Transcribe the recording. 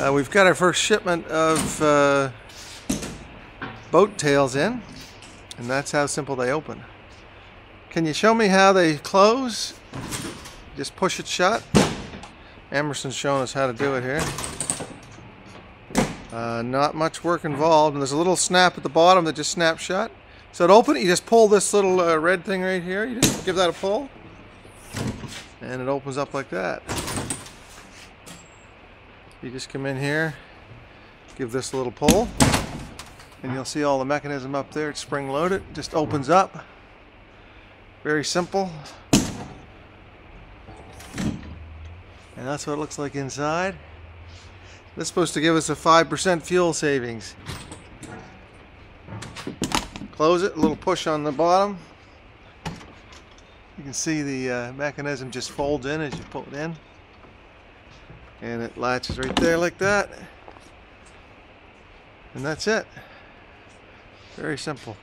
Uh, we've got our first shipment of uh, boat tails in, and that's how simple they open. Can you show me how they close? Just push it shut. Emerson's showing us how to do it here. Uh, not much work involved, and there's a little snap at the bottom that just snaps shut. So to open it, you just pull this little uh, red thing right here. You just give that a pull, and it opens up like that. You just come in here, give this a little pull, and you'll see all the mechanism up there. It's spring loaded. Just opens up. Very simple. And that's what it looks like inside. This is supposed to give us a 5% fuel savings. Close it, a little push on the bottom. You can see the uh, mechanism just folds in as you pull it in. And it latches right there like that. And that's it. Very simple.